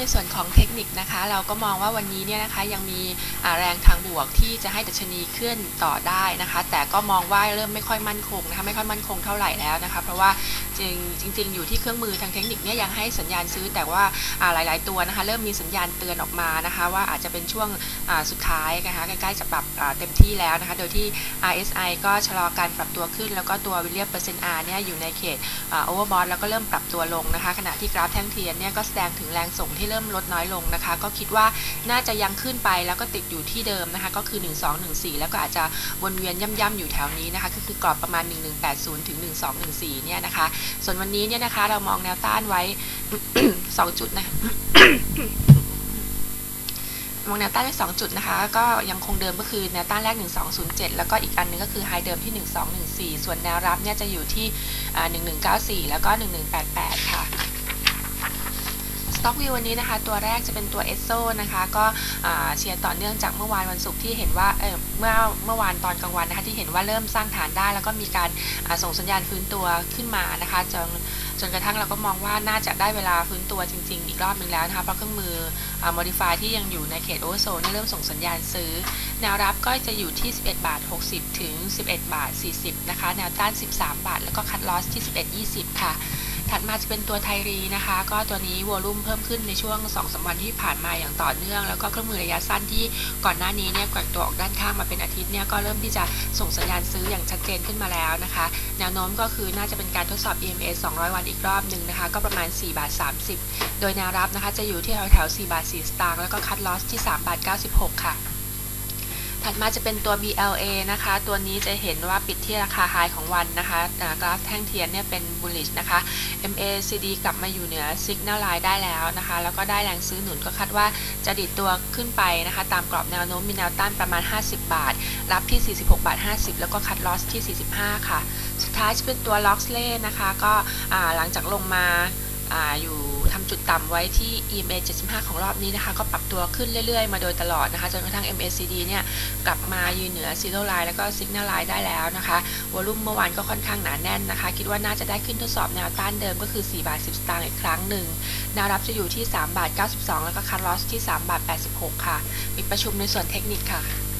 ในส่วนของเทคนิคนะคะ เราก็มองว่าวันนี้เนี่ยนะคะยังมีแรงทางบวกที่จะให้ดัชนีเคลื่อนต่อได้นะคะ แต่ก็มองว่าเริ่มไม่ค่อยมั่นคงนะคะไม่ค่อยมั่นคงเท่าไหร่แล้วนะคะ เพราะว่าจริงจริง ๆ อยู่ที่เครื่องมือทางเทคนิคเนี่ยยังให้สัญญาณซื้อ แต่ว่าหลาย ๆ ตัวนะคะเริ่มมีสัญญาณเตือนออกมานะคะว่าอาจจะเป็นช่วงสุดท้ายนะคะใกล้ๆจะปรับเต็มที่แล้วนะคะโดยที่ RSI ก็ชะลอการปรับตัวขึ้น แล้วก็ตัววิลเลียมเปอร์เซ็นต์ R เนี่ยอยู่ในเขตoverbought แล้วก็เริ่มปรับตัวลงนะคะขณะที่กราฟแท่งเทียนเนี่ยก็แสดงถึงแรงส่งที่เริ่มลดน้อยลงนะคะ ก็คิดว่าน่าจะยังขึ้นไปแล้วก็ติดอยู่ที่เดิมนะคะก็คือ 1214 แล้วก็อาจจะวนเวียนย่ำๆอยู่แถวนี้นะคะก็คือกรอบประมาณ 1180 ถึง 1214 เนี่ยนะคะส่วนวันนี้เนี่ยนะคะ เรามองแนวต้านไว้ 2 จุดนะมองแนวต้านไว้2จุดนะคะ ก็ยังคงเดิมก็คือแนวต้านแรก 1207 แล้วก็อีกอันนึงก็คือ high เดิมที่ 1214 ส่วนแนวรับเนี่ยจะอยู่ที่ 1194 แล้วก็ 1188 ค่ะ ต็อกวิววันนี้นะคะ ตัวแรกจะเป็นตัวเอสโซนะคะ ก็เชียร์ต่อเนื่องจากเมื่อวานวันศุกร์ที่เห็นว่าเเมื่อเมื่อวานตอนกลางวันนะคะที่เห็นว่าเริ่มสร้างฐานได้ แล้วก็มีการส่งสัญญาณฟื้นตัวขึ้นมานะคะจนจนกระทั่งเราก็มองว่าน่าจะได้เวลาฟื้นตัวจริง ๆ อีกรอบหนึ่งแล้วนะคะเพราะเครื่องมือ modify ที่ยังอยู่ในเขตโอเวอร์โซนเริ่มส่งสัญญาณซื้อ แนวรับก็จะอยู่ที่ 11 บาท 60 ถึง 11 บาท 40 นะคะ แนวต้าน 13 บาท แล้วก็คัดลอสที่ 11 20 ค่ะ ถัดมาจะเป็นตัวไทรีนะคะ ก็ตัวนี้วอลุ่มเพิ่มขึ้นในช่วง2สวันที่ผ่านมาอย่างต่อเนื่อง แล้วก็เครื่องมือระยะสั้นที่ก่อนหน้านี้เนี่ยแกว่งตัวออกด้านข้างมาเป็นอาทิตย์เนี่ยก็เริ่มที่จะส่งสัญญาณซื้ออย่างชัดเจนขึ้นมาแล้วนะคะ แนวโน้มก็คือน่าจะเป็นการทดสอบ EMA 200 วันอีกรอบหนึ่งนะคะ ก็ประมาณ4บาท30 โดยแนวรับนะคะจะอยู่ที่แถวแถว4บาท4สตางค์แล้วก็คัดลอสที่3บาท96 ค่ะ ถัดมาจะเป็นตัว BLA นะคะ ตัวนี้จะเห็นว่าปิดที่ราคาไฮของวันนะคะกราฟแท่งเทียนเนี่ยเป็น bullish นะคะ MACD กลับมาอยู่เหนือ signal line ได้แล้วนะคะ แล้วก็ได้แรงซื้อหนุนก็คาดว่าจะดิดตัวขึ้นไปนะคะ ตามกรอบแนวโน้มมีแนวต้านประมาณ 50 บาท รับที่ 46 บาท 50 แล้วก็คัดลอสที่ 45 ค่ะ สุดท้ายจะเป็นตัว Loxley นะคะ ก็หลังจากลงมาออยู่ ทำจุดต่ำไว้ที่ EMA 75 ของรอบนี้นะคะก็ปรับตัวขึ้นเรื่อยๆ มาโดยตลอดนะคะจนกระทั่ง MACD เนี่ยกลับมายืนเหนือ Zero Line แล้วก็ Signal Line ได้แล้วนะคะวอลุ่มเมื่อวานก็ค่อนข้างหนาแน่นนะคะ คิดว่าน่าจะได้ขึ้นทดสอบแนวต้านเดิมก็คือ 4 บาท 10 สตางค์อีกครั้งหนึ่งแนวรับจะอยู่ที่ 3 บาท 92 แล้วก็คัทลอสที่ 3 บาท 86 ค่ะมีประชุมในส่วนเทคนิคค่ะ